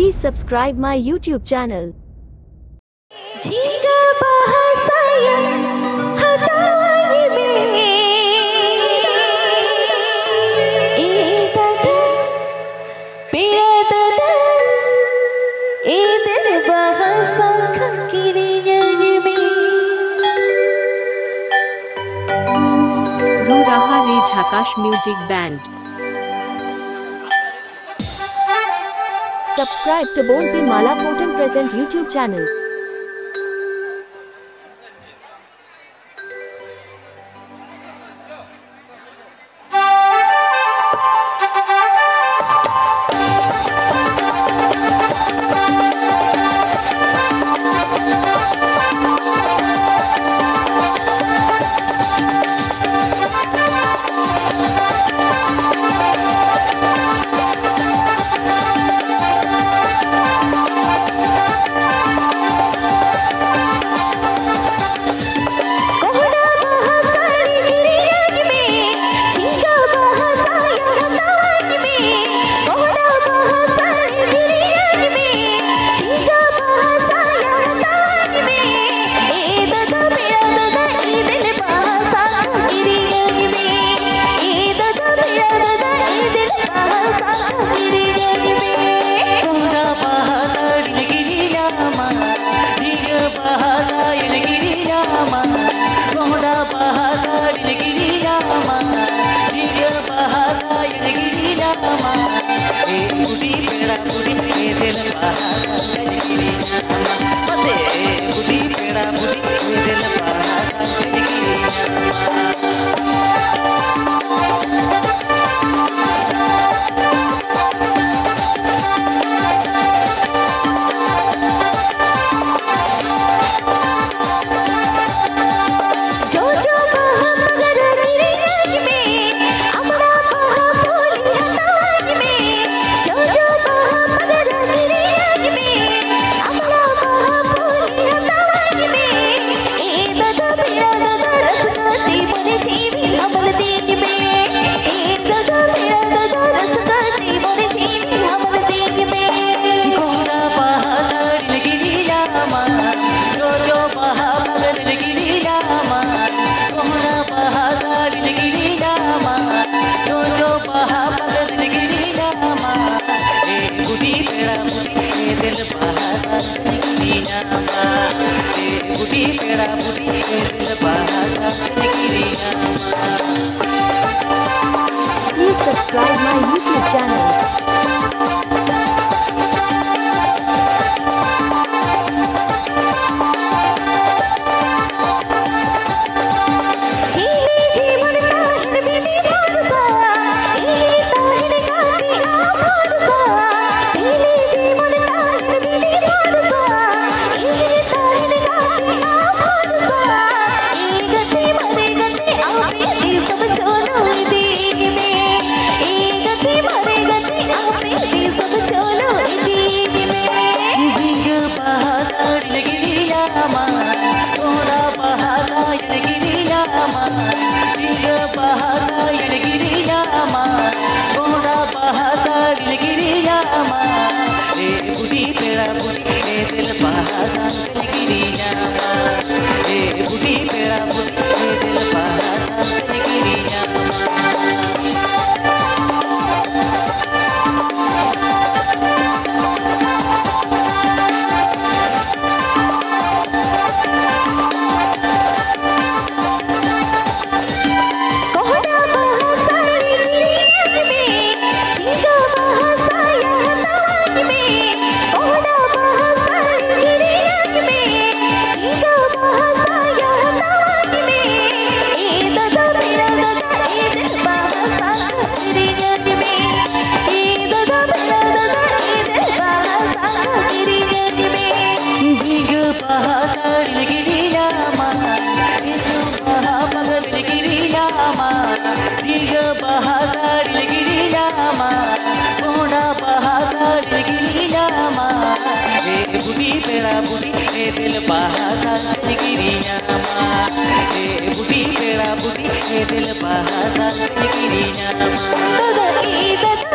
Please subscribe my YouTube channel. Raha Rej Hakash Music Band Subscribe to Bone P Mala Potent Present YouTube channel. दिल बसे बुढ़ी पेड़ा बुढ़ी दिल गरा बुढ़ी दिल बहाता गिरिया Please subscribe my YouTube channel. mão. बुढ़ी मेरा बुढ़ी ए दिल बहासा चल गिरिया माँ ए बुढ़ी मेरा बुढ़ी ए दिल बहासा गिरिया माँ